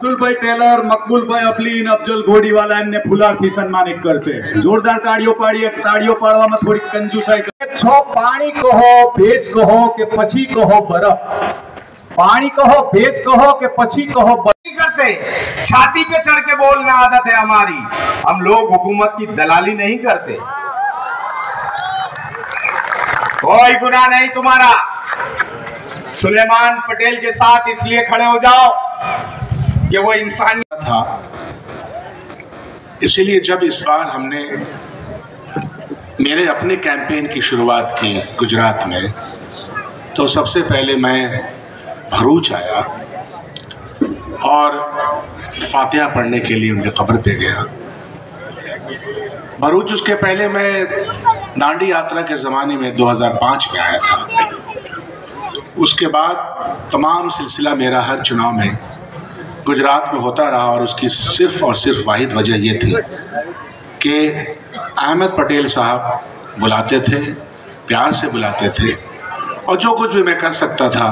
મકબૂલભાઈ Taylor મકબૂલભાઈ અફલીન Afzal ઘોડીવાલા એમને ફુલારથી સન્માનિત કરશે જોરદાર તાળીઓ પાડીએ તાળીઓ પાડવામાં થોડીક કંજુસાઈ કરે. છો પાણી કહો ભેજ કહો કે પછી કહો બરફ પાણી કહો ભેજ કહો કે પછી કહો બરફ नहीं करते छाती पे चढ़ के बोलना आदत है हमारी हम लोग हुकूमत की दलाली नहीं करते कोई गुनाह नहीं तुम्हारा सुलेमान पटेल के साथ इसलिए खड़े हो जाओ कि वो इंसान था। इसीलिए जब इस बार हमने मेरे अपने कैंपेन की शुरुआत की गुजरात में तो सबसे पहले मैं भरूच आया और फातिहा पढ़ने के लिए उनके कब्र पे गया। भरूच उसके पहले मैं दांडी यात्रा के ज़माने में 2005 में आया था। उसके बाद तमाम सिलसिला मेरा हर चुनाव में गुजरात में होता रहा और उसकी सिर्फ़ और सिर्फ़ वाहिद वजह यह थी कि अहमद पटेल साहब बुलाते थे, प्यार से बुलाते थे और जो कुछ भी मैं कर सकता था